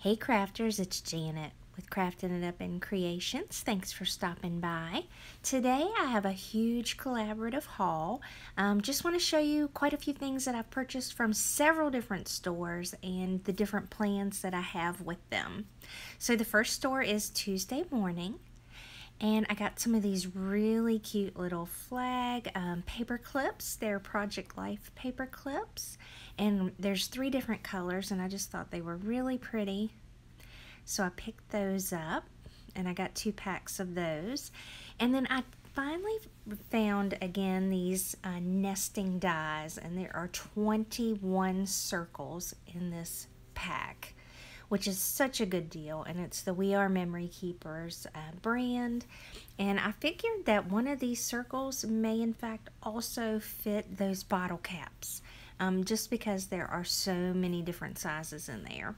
Hey crafters, it's Janet with Crafting It Up and Creations. Thanks for stopping by. Today I have a huge collaborative haul. Um, just want to show you quite a few things that I've purchased from several different stores and the different plans that I have with them. So the first store is Tuesday Morning and I got some of these really cute little flag um, paper clips. They're Project Life paper clips and there's three different colors and I just thought they were really pretty. So I picked those up and I got two packs of those. And then I finally found again these uh, nesting dies and there are 21 circles in this pack which is such a good deal. And it's the We Are Memory Keepers uh, brand. And I figured that one of these circles may, in fact, also fit those bottle caps, um, just because there are so many different sizes in there.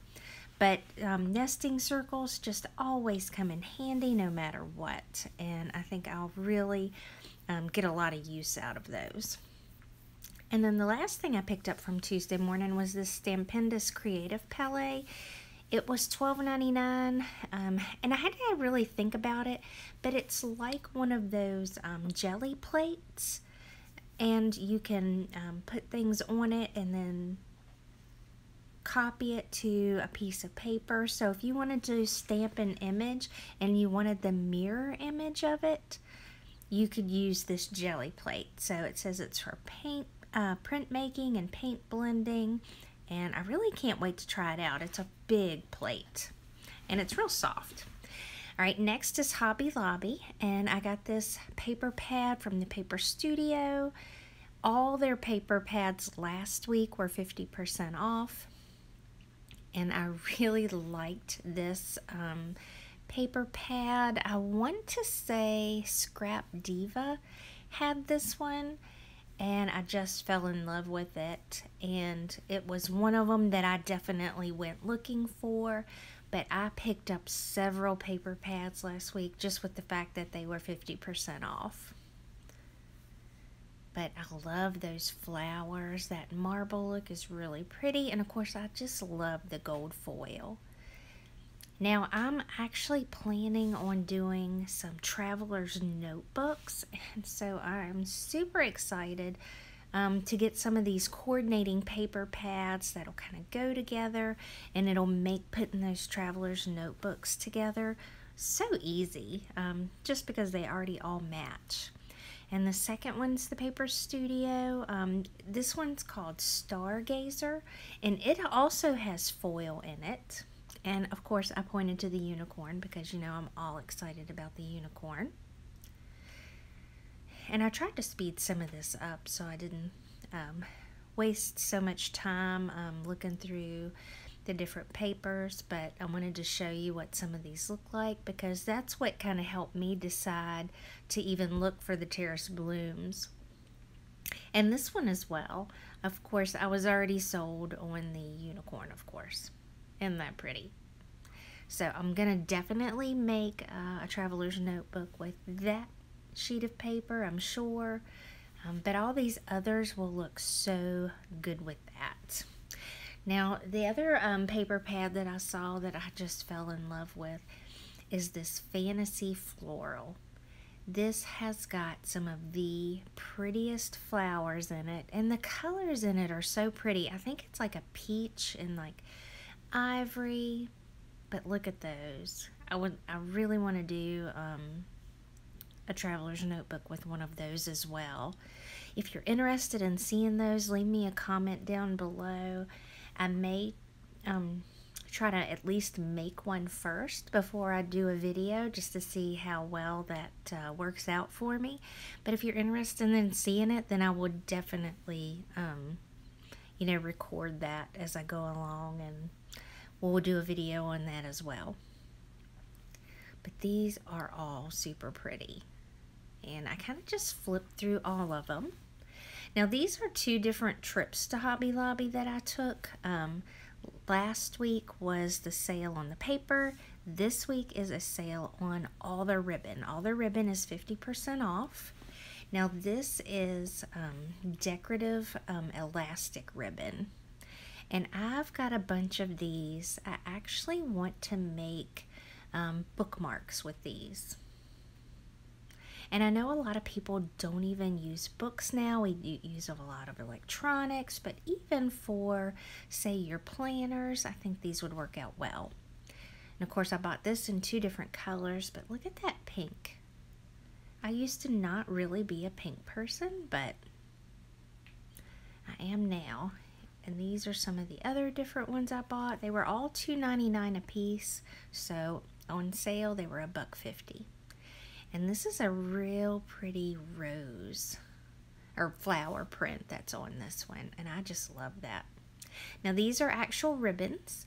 But um, nesting circles just always come in handy no matter what. And I think I'll really um, get a lot of use out of those. And then the last thing I picked up from Tuesday morning was this Stampendous Creative Palette. It was $12.99, um, and I had to really think about it, but it's like one of those um, jelly plates, and you can um, put things on it and then copy it to a piece of paper. So if you wanted to stamp an image and you wanted the mirror image of it, you could use this jelly plate. So it says it's for paint, uh, printmaking and paint blending and I really can't wait to try it out. It's a big plate and it's real soft. All right, next is Hobby Lobby and I got this paper pad from the Paper Studio. All their paper pads last week were 50% off and I really liked this um, paper pad. I want to say Scrap Diva had this one and I just fell in love with it. And it was one of them that I definitely went looking for. But I picked up several paper pads last week just with the fact that they were 50% off. But I love those flowers. That marble look is really pretty. And of course, I just love the gold foil. Now, I'm actually planning on doing some traveler's notebooks, and so I'm super excited um, to get some of these coordinating paper pads that'll kind of go together, and it'll make putting those traveler's notebooks together so easy, um, just because they already all match. And the second one's the Paper Studio. Um, this one's called Stargazer, and it also has foil in it. And of course, I pointed to the unicorn because you know I'm all excited about the unicorn. And I tried to speed some of this up so I didn't um, waste so much time um, looking through the different papers, but I wanted to show you what some of these look like because that's what kind of helped me decide to even look for the terrace blooms. And this one as well. Of course, I was already sold on the unicorn, of course. Isn't that pretty? So I'm going to definitely make uh, a traveler's notebook with that sheet of paper, I'm sure. Um, but all these others will look so good with that. Now, the other um, paper pad that I saw that I just fell in love with is this Fantasy Floral. This has got some of the prettiest flowers in it, and the colors in it are so pretty. I think it's like a peach and like ivory, but look at those. I would, I really want to do um, a traveler's notebook with one of those as well. If you're interested in seeing those, leave me a comment down below. I may um, try to at least make one first before I do a video just to see how well that uh, works out for me. But if you're interested in seeing it, then I would definitely, um, you know, record that as I go along and we'll do a video on that as well. But these are all super pretty. And I kind of just flipped through all of them. Now these are two different trips to Hobby Lobby that I took. Um, last week was the sale on the paper. This week is a sale on all their ribbon. All their ribbon is 50% off. Now this is um, decorative um, elastic ribbon And I've got a bunch of these. I actually want to make um, bookmarks with these. And I know a lot of people don't even use books now. We use a lot of electronics, but even for, say, your planners, I think these would work out well. And of course, I bought this in two different colors, but look at that pink. I used to not really be a pink person, but I am now. And these are some of the other different ones I bought. They were all $2.99 a piece, so on sale they were a buck fifty. And this is a real pretty rose or flower print that's on this one, and I just love that. Now these are actual ribbons,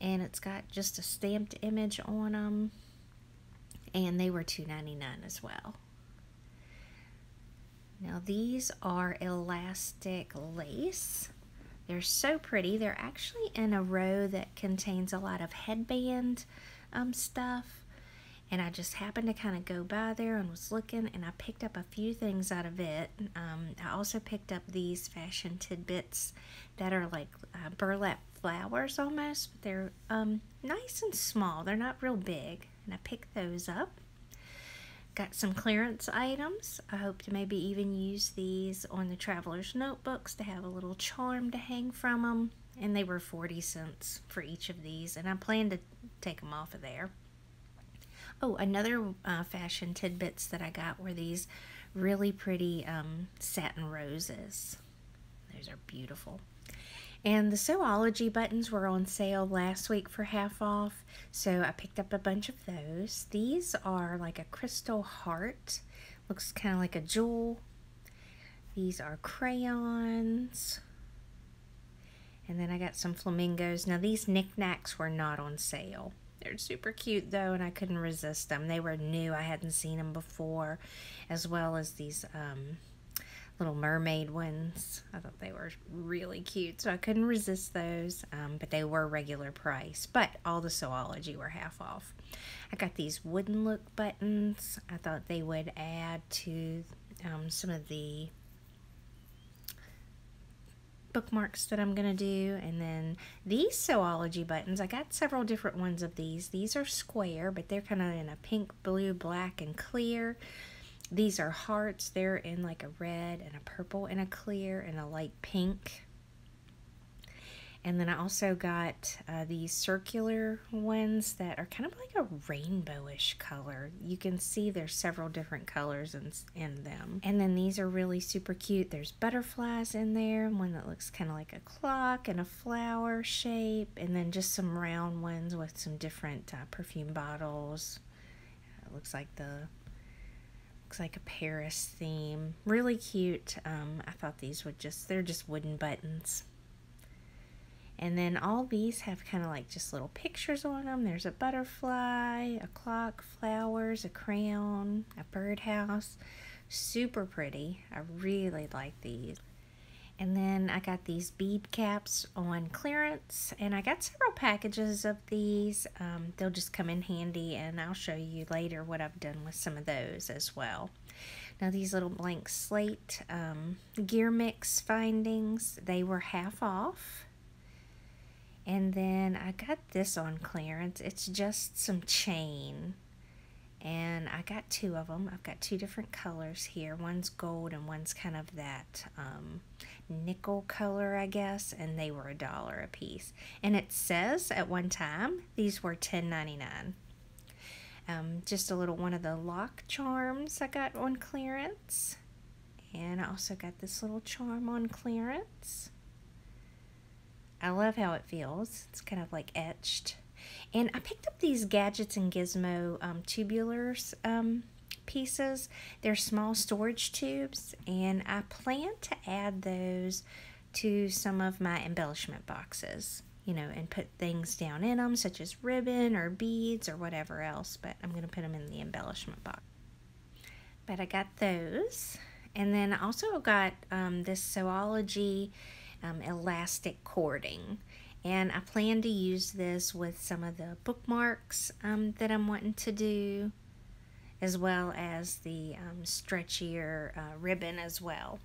and it's got just a stamped image on them, and they were $2.99 as well. Now these are elastic lace. They're so pretty. They're actually in a row that contains a lot of headband um, stuff. And I just happened to kind of go by there and was looking, and I picked up a few things out of it. Um, I also picked up these fashion tidbits that are like uh, burlap flowers almost. But they're um, nice and small. They're not real big. And I picked those up. Got some clearance items. I hope to maybe even use these on the traveler's notebooks to have a little charm to hang from them. And they were 40 cents for each of these. And I plan to take them off of there. Oh, another uh, fashion tidbits that I got were these really pretty um, satin roses. Those are beautiful. And the Sewology buttons were on sale last week for half off, so I picked up a bunch of those. These are like a crystal heart, looks kind of like a jewel. These are crayons. And then I got some flamingos. Now these knickknacks were not on sale. They're super cute though, and I couldn't resist them. They were new. I hadn't seen them before, as well as these um, little mermaid ones. I thought they were really cute, so I couldn't resist those, um, but they were regular price. But all the Sewology were half off. I got these wooden look buttons. I thought they would add to um, some of the bookmarks that I'm going to do. And then these Sewology buttons, I got several different ones of these. These are square, but they're kind of in a pink, blue, black, and clear. These are hearts. They're in like a red and a purple and a clear and a light pink. And then I also got uh, these circular ones that are kind of like a rainbowish color. You can see there's several different colors in, in them. And then these are really super cute. There's butterflies in there, one that looks kind of like a clock and a flower shape, and then just some round ones with some different uh, perfume bottles. It looks like the looks like a Paris theme. Really cute. Um, I thought these would just, they're just wooden buttons. And then all these have kind of like just little pictures on them. There's a butterfly, a clock, flowers, a crown, a birdhouse. Super pretty. I really like these. And then I got these bead caps on clearance, and I got several packages of these. Um, they'll just come in handy, and I'll show you later what I've done with some of those as well. Now these little blank slate um, gear mix findings, they were half off. And then I got this on clearance. It's just some chain. Got two of them. I've got two different colors here. One's gold and one's kind of that um, nickel color, I guess. And they were a dollar a piece. And it says at one time these were $10.99. Um, just a little one of the lock charms I got on clearance. And I also got this little charm on clearance. I love how it feels. It's kind of like etched. And I picked up these Gadgets and Gizmo um, tubulars um, pieces. They're small storage tubes, and I plan to add those to some of my embellishment boxes, you know, and put things down in them, such as ribbon or beads or whatever else, but I'm going to put them in the embellishment box. But I got those. And then I also got um, this Sewology um, elastic cording. And I plan to use this with some of the bookmarks um, that I'm wanting to do, as well as the um, stretchier uh, ribbon as well.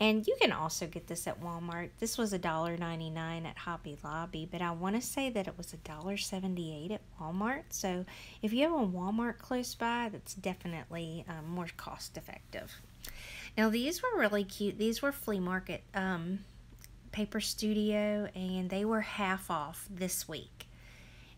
And you can also get this at Walmart. This was $1.99 at Hobby Lobby, but I want to say that it was $1.78 at Walmart. So if you have a Walmart close by, that's definitely um, more cost effective. Now these were really cute. These were flea market um, Paper Studio, and they were half off this week.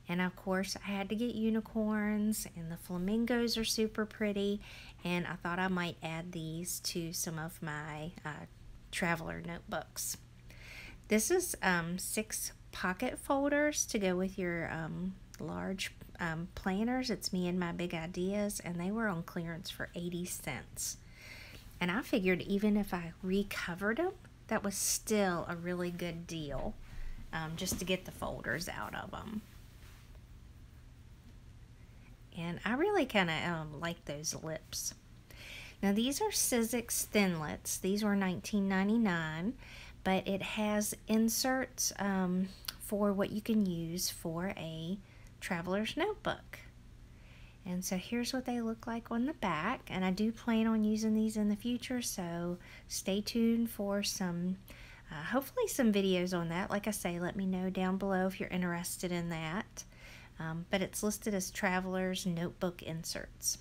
And of course, I had to get unicorns, and the flamingos are super pretty. And I thought I might add these to some of my uh, traveler notebooks. This is um, six pocket folders to go with your um, large um, planners. It's me and my big ideas, and they were on clearance for 80 cents. And I figured even if I recovered them, that was still a really good deal um, just to get the folders out of them. And I really kind of um, like those lips. Now these are Sizzix Thinlets. These were $19.99, but it has inserts um, for what you can use for a traveler's notebook. And so here's what they look like on the back. And I do plan on using these in the future, so stay tuned for some, uh, hopefully some videos on that. Like I say, let me know down below if you're interested in that. Um, but it's listed as Traveler's Notebook Inserts.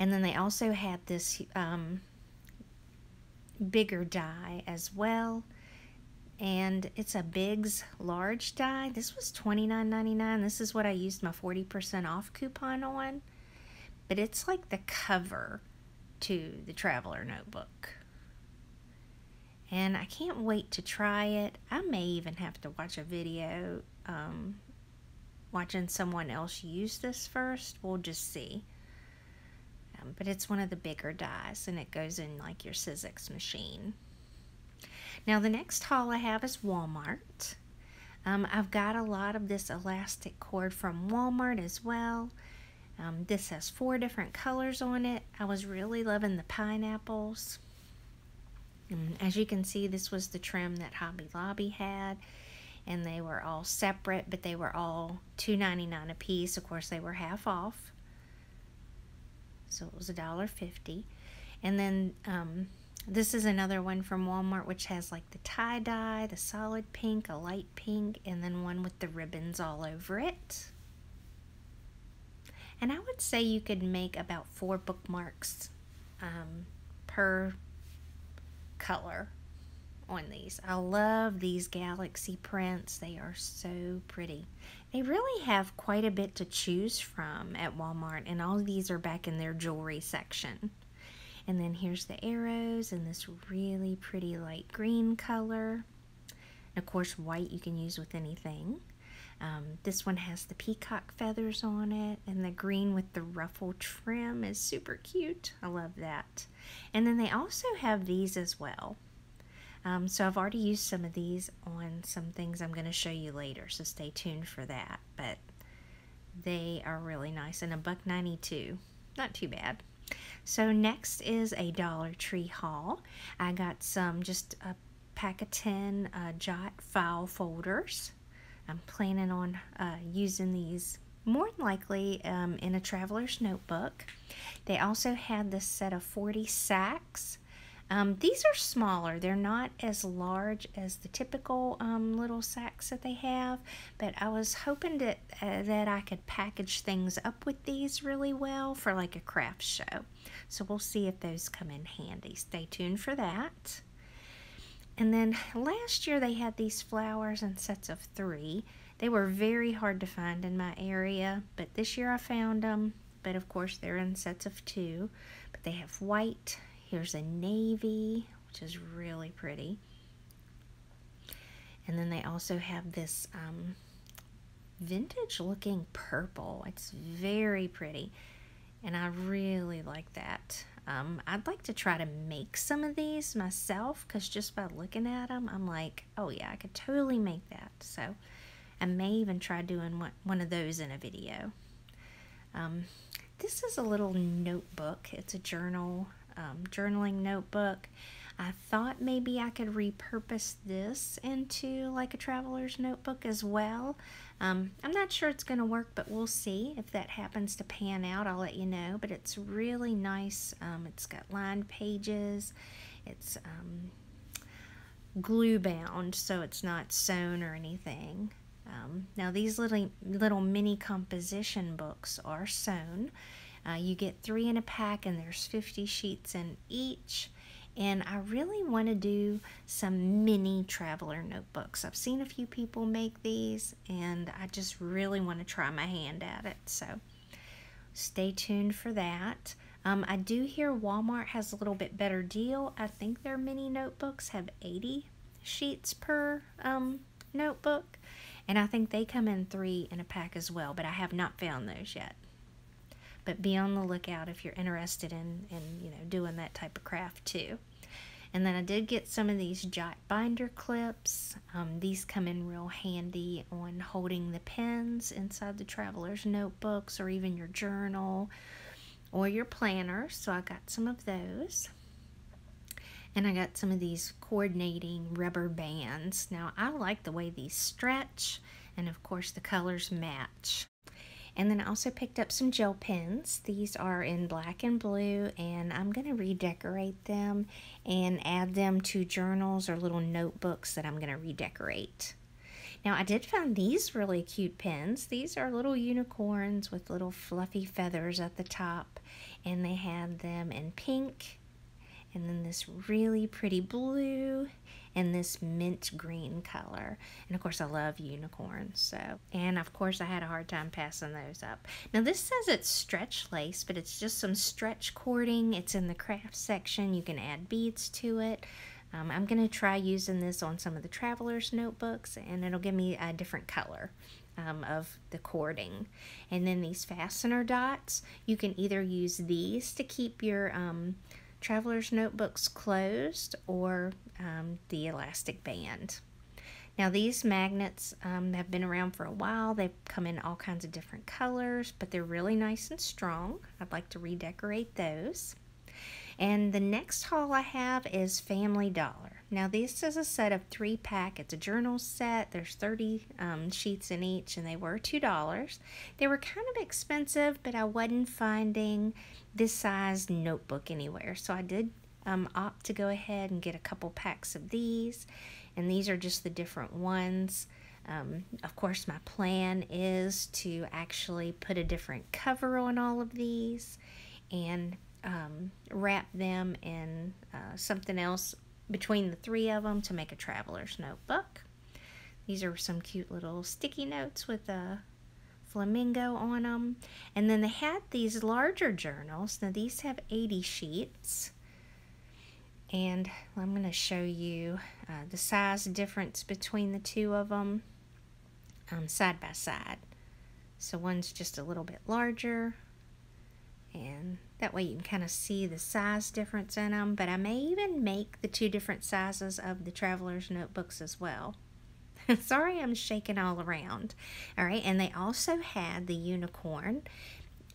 And then they also had this um, bigger die as well and it's a Bigz large die. This was $29.99. This is what I used my 40% off coupon on. But it's like the cover to the Traveler Notebook. And I can't wait to try it. I may even have to watch a video um, watching someone else use this first. We'll just see. Um, but it's one of the bigger dies and it goes in like your Sizzix machine. Now the next haul I have is Walmart. Um, I've got a lot of this elastic cord from Walmart as well. Um, this has four different colors on it. I was really loving the pineapples. And as you can see, this was the trim that Hobby Lobby had. And they were all separate, but they were all $2.99 a piece. Of course, they were half off. So it was $1.50. And then um, this is another one from Walmart which has like the tie-dye, the solid pink, a light pink, and then one with the ribbons all over it. And I would say you could make about four bookmarks um, per color on these. I love these galaxy prints. They are so pretty. They really have quite a bit to choose from at Walmart and all these are back in their jewelry section. And then here's the arrows in this really pretty light green color. And of course, white you can use with anything. Um, this one has the peacock feathers on it, and the green with the ruffle trim is super cute. I love that. And then they also have these as well. Um, so I've already used some of these on some things I'm going to show you later, so stay tuned for that. But they are really nice, and a buck 92. Not too bad. So next is a Dollar Tree haul. I got some, just a pack of 10 uh, Jot file folders. I'm planning on uh, using these more than likely um, in a traveler's notebook. They also had this set of 40 sacks um, these are smaller. They're not as large as the typical um, little sacks that they have, but I was hoping that, uh, that I could package things up with these really well for like a craft show. So we'll see if those come in handy. Stay tuned for that. And then last year they had these flowers in sets of three. They were very hard to find in my area, but this year I found them. But of course they're in sets of two. But they have white, Here's a navy, which is really pretty. And then they also have this um, vintage looking purple. It's very pretty. And I really like that. Um, I'd like to try to make some of these myself because just by looking at them, I'm like, oh yeah, I could totally make that. So I may even try doing one, of those in a video. Um, this is a little notebook. It's a journal um, journaling notebook. I thought maybe I could repurpose this into like a traveler's notebook as well. Um, I'm not sure it's going to work, but we'll see. If that happens to pan out, I'll let you know. But it's really nice. Um, it's got lined pages. it's um, glue bound so it's not sewn or anything. Um, now these little, little mini composition books are sewn. Uh, you get three in a pack and there's 50 sheets in each. And I really want to do some mini traveler notebooks. I've seen a few people make these and I just really want to try my hand at it. So stay tuned for that. Um, I do hear Walmart has a little bit better deal. I think their mini notebooks have 80 sheets per um, notebook. And I think they come in three in a pack as well, but I have not found those yet. But be on the lookout if you're interested in, in you know, doing that type of craft too. And then I did get some of these jot binder clips. Um, these come in real handy on holding the pens inside the traveler's notebooks or even your journal or your planner. So I got some of those. And I got some of these coordinating rubber bands. Now, I like the way these stretch, and of course, the colors match. And then I also picked up some gel pens. These are in black and blue, and I'm going to redecorate them and add them to journals or little notebooks that I'm going to redecorate. Now, I did find these really cute pens. These are little unicorns with little fluffy feathers at the top, and they had them in pink and then this really pretty blue and this mint green color. And of course I love unicorns so. And of course I had a hard time passing those up. Now this says it's stretch lace but it's just some stretch cording. It's in the craft section. You can add beads to it. Um, I'm gonna try using this on some of the travelers notebooks and it'll give me a different color um, of the cording. And then these fastener dots, you can either use these to keep your um, traveler's notebooks closed or um, the elastic band. Now these magnets um, have been around for a while. They've come in all kinds of different colors, but they're really nice and strong. I'd like to redecorate those. And the next haul I have is Family Dollar. Now this is a set of three pack. It's a journal set. There's 30 um, sheets in each and they were $2. They were kind of expensive, but I wasn't finding this size notebook anywhere. So I did um, opt to go ahead and get a couple packs of these. And these are just the different ones. Um, of course, my plan is to actually put a different cover on all of these and um, wrap them in uh, something else between the three of them to make a traveler's notebook. These are some cute little sticky notes with a flamingo on them. And then they had these larger journals. Now these have 80 sheets. And I'm going to show you uh, the size difference between the two of them um, side by side. So one's just a little bit larger. And that way you can kind of see the size difference in them. But I may even make the two different sizes of the Traveler's Notebooks as well. Sorry, I'm shaking all around. All right, and they also had the unicorn,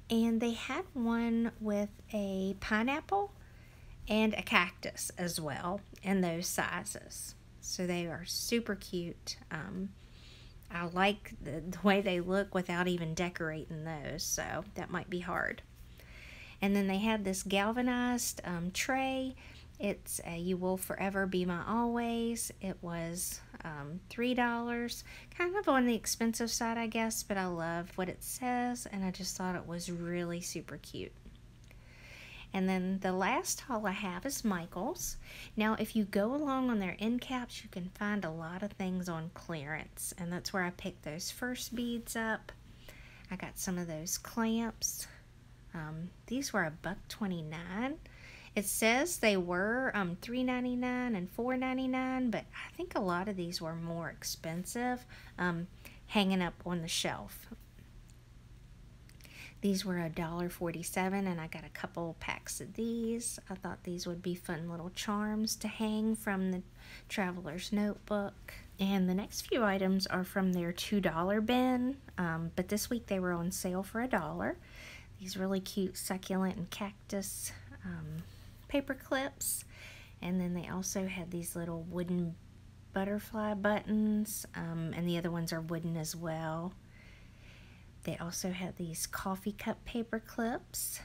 and they had one with a pineapple and a cactus as well in those sizes. So they are super cute. Um, I like the, the way they look without even decorating those, so that might be hard. And then they had this galvanized um, tray it's You Will Forever Be My Always. It was um, $3. Kind of on the expensive side, I guess, but I love what it says and I just thought it was really super cute. And then the last haul I have is Michael's. Now, if you go along on their end caps, you can find a lot of things on clearance. And that's where I picked those first beads up. I got some of those clamps. Um, these were a buck 29. It says they were um, $3.99 and $4.99, but I think a lot of these were more expensive um, hanging up on the shelf. These were $1.47 and I got a couple packs of these. I thought these would be fun little charms to hang from the Traveler's Notebook. And the next few items are from their $2 bin, um, but this week they were on sale for a dollar. These really cute succulent and cactus um, paper clips. And then they also had these little wooden butterfly buttons, um, and the other ones are wooden as well. They also had these coffee cup paper clips.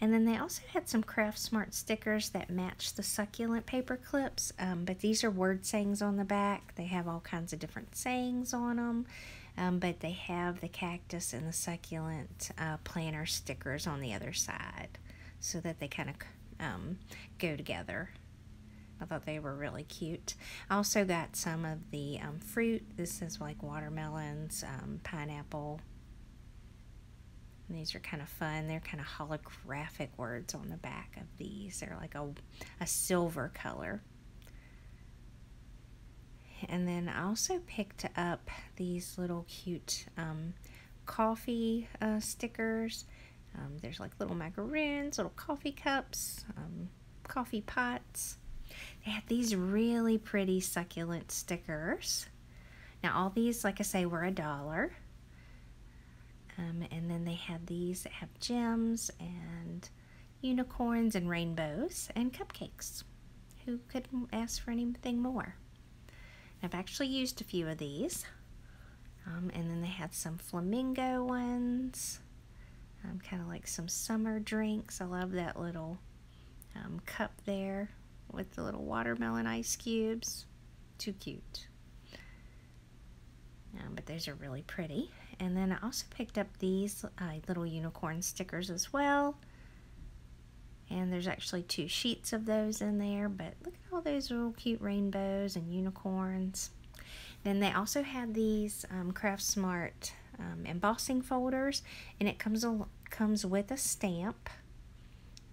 And then they also had some Craft Smart stickers that match the succulent paper clips, um, but these are word sayings on the back. They have all kinds of different sayings on them, um, but they have the cactus and the succulent uh, stickers on the other side so that they kind of um, go together. I thought they were really cute. I also got some of the um, fruit. This is like watermelons, um, pineapple, and these are kind of fun. They're kind of holographic words on the back of these. They're like a, a silver color. And then I also picked up these little cute um, coffee uh, stickers. Um, there's like little macaroons, little coffee cups, um, coffee pots. They had these really pretty succulent stickers. Now all these, like I say, were a dollar. Um, and then they had these that have gems and unicorns and rainbows and cupcakes. Who could ask for anything more? I've actually used a few of these. Um, and then they had some flamingo ones. Um, kind of like some summer drinks. I love that little um, cup there with the little watermelon ice cubes. Too cute. Um, but those are really pretty. And then I also picked up these uh, little unicorn stickers as well. And there's actually two sheets of those in there, but look at all those little cute rainbows and unicorns. Then they also had these um, Craft Smart um, embossing folders, and it comes comes with a stamp.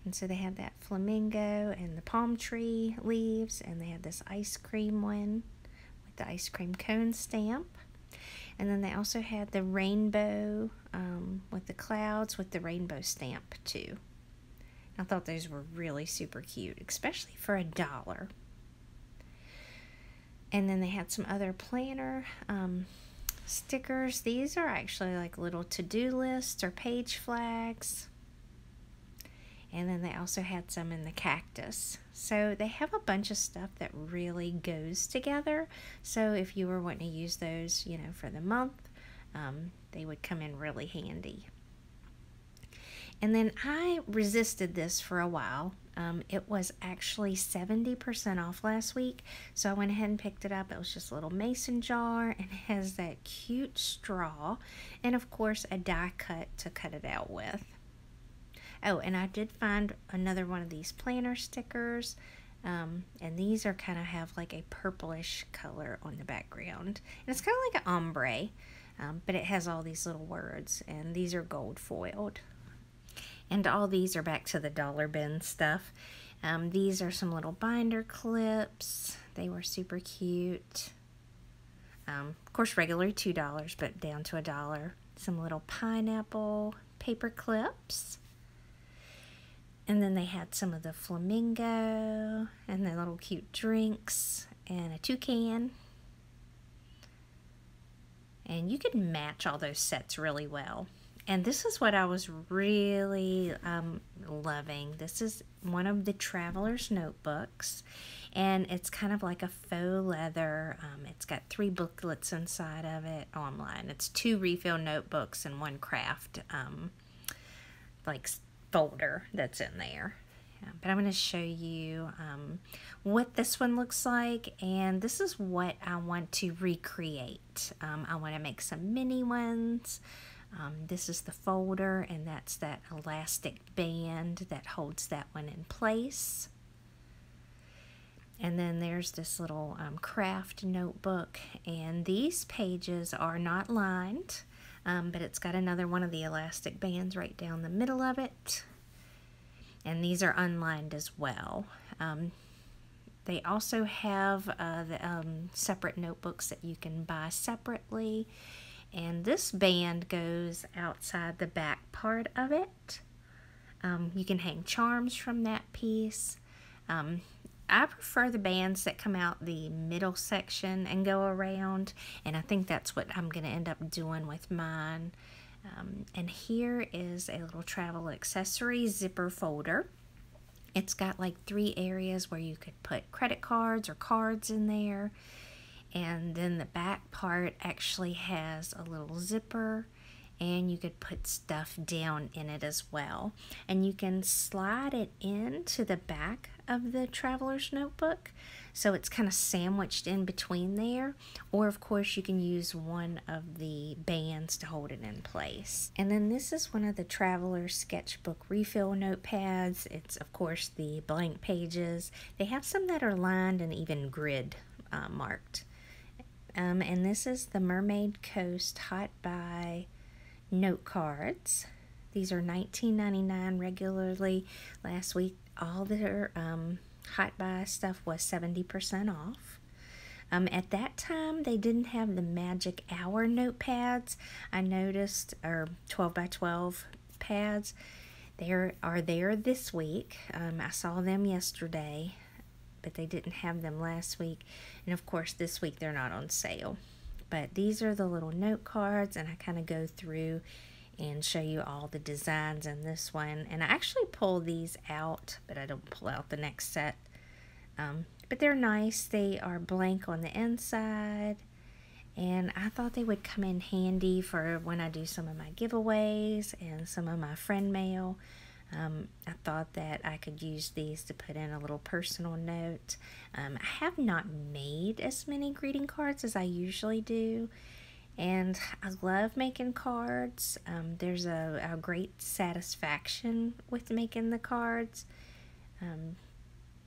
And so they have that flamingo and the palm tree leaves, and they have this ice cream one with the ice cream cone stamp. And then they also had the rainbow um, with the clouds with the rainbow stamp too. I thought those were really super cute, especially for a dollar. And then they had some other planner um, stickers. These are actually like little to-do lists or page flags. And then they also had some in the cactus. So they have a bunch of stuff that really goes together. So if you were wanting to use those, you know, for the month, um, they would come in really handy. And then I resisted this for a while. Um, it was actually 70% off last week. So I went ahead and picked it up. It was just a little mason jar and has that cute straw. And of course a die cut to cut it out with. Oh, and I did find another one of these planner stickers. Um, and these are kind of have like a purplish color on the background. And it's kind of like an ombre, um, but it has all these little words. And these are gold foiled. And all these are back to the dollar bin stuff. Um, these are some little binder clips. They were super cute. Um, of course, regularly $2, but down to a dollar. Some little pineapple paper clips. And then they had some of the flamingo and the little cute drinks and a toucan. And you could match all those sets really well. And this is what I was really um, loving. This is one of the Traveler's Notebooks. And it's kind of like a faux leather. Um, it's got three booklets inside of it online. It's two refill notebooks and one craft um, like folder that's in there. Yeah, but I'm going to show you um, what this one looks like and this is what I want to recreate. Um, I want to make some mini ones. Um, this is the folder and that's that elastic band that holds that one in place. And then there's this little um, craft notebook and these pages are not lined um, but it's got another one of the elastic bands right down the middle of it. And these are unlined as well. Um, they also have uh, the um, separate notebooks that you can buy separately. And this band goes outside the back part of it. Um, you can hang charms from that piece. Um, I prefer the bands that come out the middle section and go around, and I think that's what I'm going to end up doing with mine. Um, and here is a little travel accessory zipper folder. It's got like three areas where you could put credit cards or cards in there. And then the back part actually has a little zipper and you could put stuff down in it as well. And you can slide it into the back of the traveler's notebook so it's kind of sandwiched in between there. Or of course you can use one of the bands to hold it in place. And then this is one of the traveler's sketchbook refill notepads. It's of course the blank pages. They have some that are lined and even grid uh, marked um, and this is the Mermaid Coast Hot Buy note cards. These are $19.99 regularly. Last week, all their um, Hot Buy stuff was 70% off. Um, at that time, they didn't have the Magic Hour notepads. I noticed, or 12 by 12 pads. They are there this week. Um, I saw them yesterday but they didn't have them last week. And of course, this week they're not on sale. But these are the little note cards, and I kind of go through and show you all the designs in this one. And I actually pull these out, but I don't pull out the next set. Um, but they're nice. They are blank on the inside. And I thought they would come in handy for when I do some of my giveaways and some of my friend mail. Um, I thought that I could use these to put in a little personal note. Um, I have not made as many greeting cards as I usually do, and I love making cards. Um, there's a, a, great satisfaction with making the cards, um,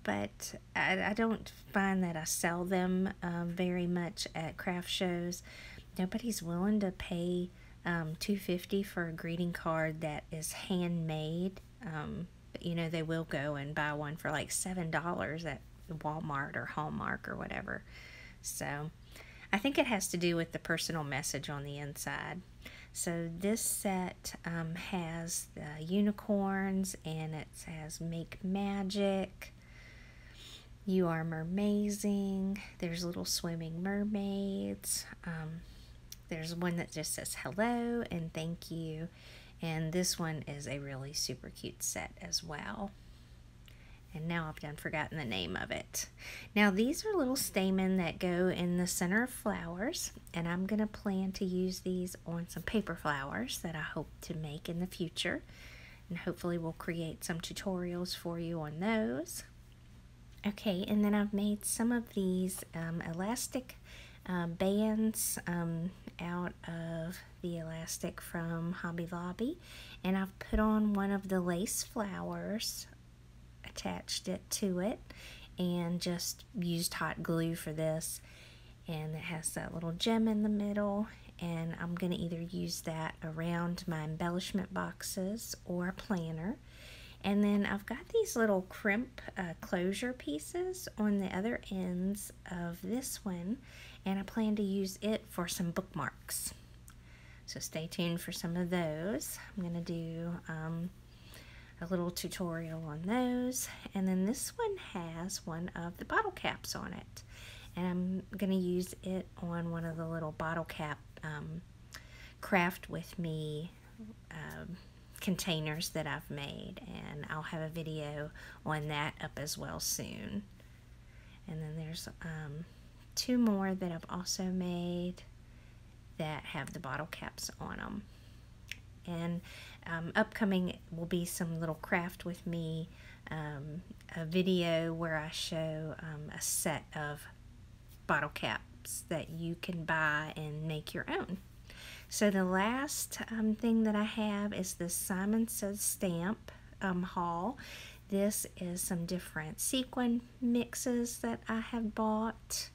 but I, I, don't find that I sell them um, very much at craft shows. Nobody's willing to pay um, 250 for a greeting card that is handmade um, you know, they will go and buy one for like $7 at Walmart or Hallmark or whatever. So I think it has to do with the personal message on the inside. So this set um, has the unicorns and it says make magic. You are mermazing. There's little swimming mermaids. Um, there's one that just says hello and thank you. And this one is a really super cute set as well. And now I've done forgotten the name of it. Now these are little stamen that go in the center of flowers. And I'm going to plan to use these on some paper flowers that I hope to make in the future. And hopefully we'll create some tutorials for you on those. Okay, and then I've made some of these um, elastic um, bands um, out of the elastic from Hobby Lobby and I've put on one of the lace flowers attached it to it and just used hot glue for this and it has that little gem in the middle and I'm going to either use that around my embellishment boxes or a planner and then I've got these little crimp uh, closure pieces on the other ends of this one and I plan to use it for some bookmarks. So stay tuned for some of those. I'm going to do um, a little tutorial on those. And then this one has one of the bottle caps on it. And I'm going to use it on one of the little bottle cap um, craft with me um, containers that I've made. And I'll have a video on that up as well soon. And then there's um, two more that I've also made that have the bottle caps on them. And um, upcoming will be some little craft with me, um, a video where I show um, a set of bottle caps that you can buy and make your own. So the last um, thing that I have is the Simon Says Stamp um, haul. This is some different sequin mixes that I have bought.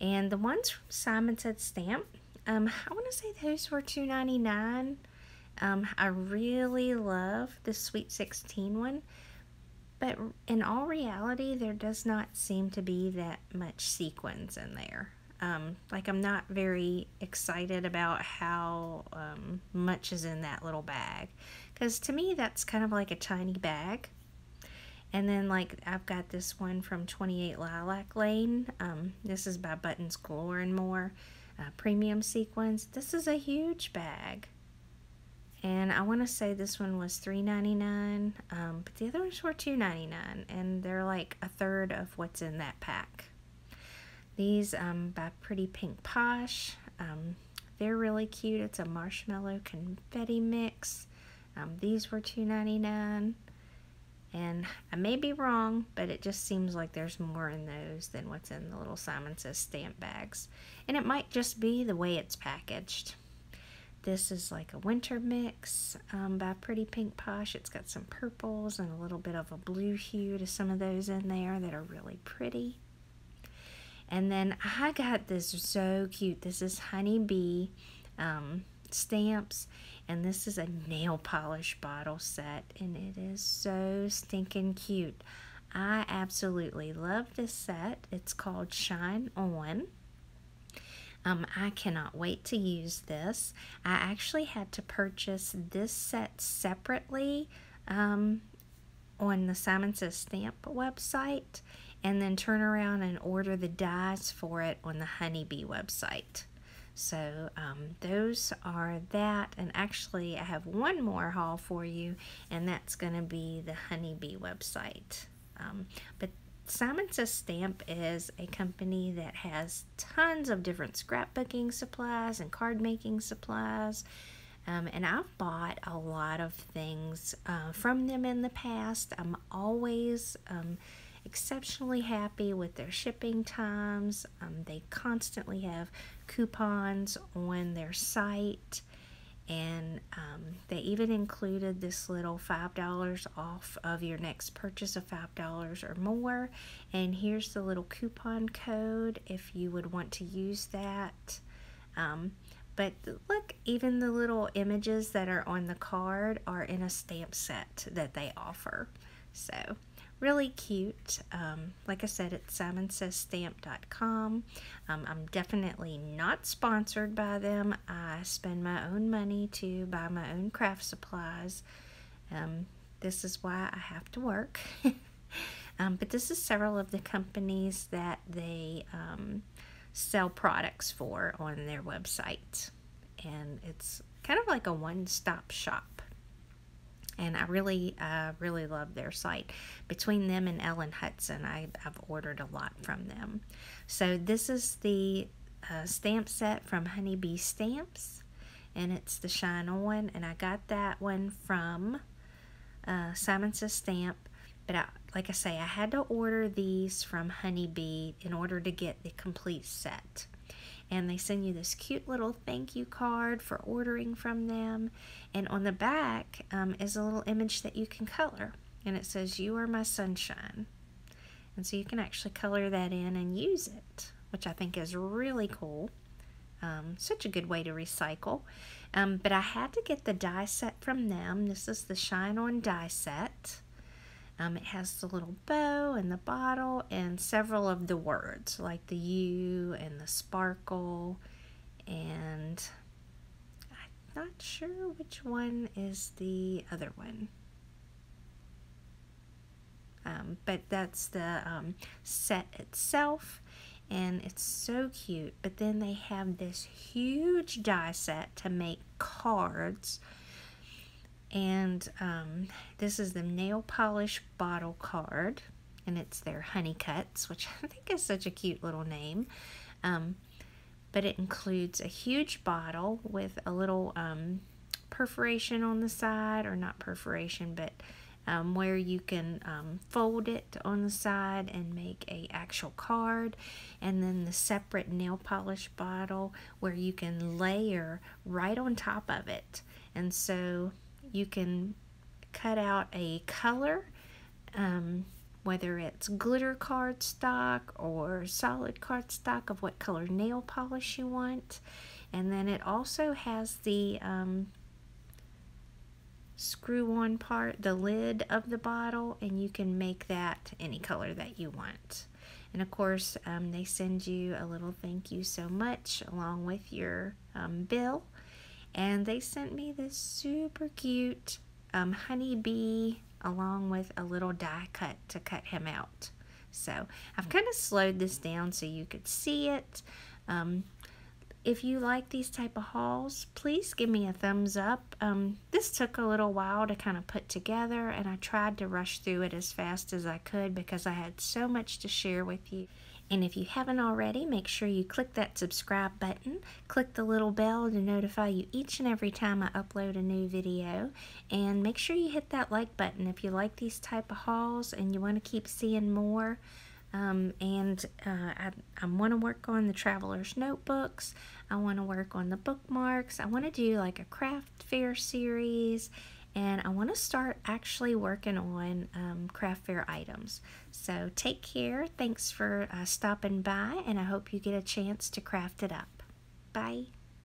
And the ones from Simon Says Stamp, um, I want to say those were $2.99. Um, I really love the Sweet 16 one. But in all reality, there does not seem to be that much sequins in there. Um, like I'm not very excited about how um, much is in that little bag. Because to me, that's kind of like a tiny bag. And then like I've got this one from 28 Lilac Lane. Um, this is by Buttons Galore and More. Uh, premium sequins. This is a huge bag. And I want to say this one was $3.99, um, but the others were $2.99, and they're like a third of what's in that pack. These um, by Pretty Pink Posh, um, they're really cute. It's a marshmallow confetti mix. Um, these were $2.99. And I may be wrong, but it just seems like there's more in those than what's in the little Simon Says stamp bags. And it might just be the way it's packaged. This is like a winter mix um, by Pretty Pink Posh. It's got some purples and a little bit of a blue hue to some of those in there that are really pretty. And then I got this so cute. This is Honey Bee um, stamps. And this is a nail polish bottle set. And it is so stinking cute. I absolutely love this set. It's called Shine On. Um, I cannot wait to use this. I actually had to purchase this set separately um, on the Simon Says Stamp website and then turn around and order the dies for it on the Honeybee website. So um, those are that, and actually I have one more haul for you, and that's going to be the Honeybee website. Um, but Simon Says Stamp is a company that has tons of different scrapbooking supplies and card making supplies. Um, and I've bought a lot of things uh, from them in the past. I'm always um, exceptionally happy with their shipping times. Um, they constantly have coupons on their site, and um, they even included this little $5 off of your next purchase of $5 or more. And here's the little coupon code if you would want to use that. Um, but look, even the little images that are on the card are in a stamp set that they offer. So really cute. Um, like I said, it's simonsaysstamp.com. Um, I'm definitely not sponsored by them. I spend my own money to buy my own craft supplies. Um, this is why I have to work. um, but this is several of the companies that they um, sell products for on their website. And it's kind of like a one-stop shop and I really, uh, really love their site. Between them and Ellen Hutson, I, have ordered a lot from them. So this is the uh, stamp set from Honeybee Stamps, and it's the Shine On, and I got that one from uh, Simon Says Stamp. But I, like I say, I had to order these from Honeybee in order to get the complete set and they send you this cute little thank you card for ordering from them. And on the back um, is a little image that you can color, and it says, You are my sunshine. And so you can actually color that in and use it, which I think is really cool. Um, such a good way to recycle. Um, but I had to get the die set from them. This is the Shine On die set. Um, it has the little bow and the bottle and several of the words like the U and the sparkle and I'm not sure which one is the other one. Um, but that's the um, set itself and it's so cute. But then they have this huge die set to make cards and um, this is the nail polish bottle card. And it's their Honey Cuts, which I think is such a cute little name. Um, but it includes a huge bottle with a little um, perforation on the side, or not perforation, but um, where you can um, fold it on the side and make a actual card and then the separate nail polish bottle where you can layer right on top of it and so you can cut out a color, um, whether it's glitter cardstock or solid cardstock of what color nail polish you want. And then it also has the um, screw-on part, the lid of the bottle, and you can make that any color that you want. And of course, um, they send you a little thank you so much along with your um, bill and they sent me this super cute um, honeybee along with a little die cut to cut him out. So I've kind of slowed this down so you could see it. Um, if you like these type of hauls, please give me a thumbs up. Um, this took a little while to kind of put together and I tried to rush through it as fast as I could because I had so much to share with you. And if you haven't already, make sure you click that subscribe button, click the little bell to notify you each and every time I upload a new video, and make sure you hit that like button if you like these type of hauls and you want to keep seeing more. Um, and uh, I, I want to work on the traveler's notebooks. I want to work on the bookmarks. I want to do like a craft fair series and I want to start actually working on um, craft fair items. So take care. Thanks for uh, stopping by, and I hope you get a chance to craft it up. Bye.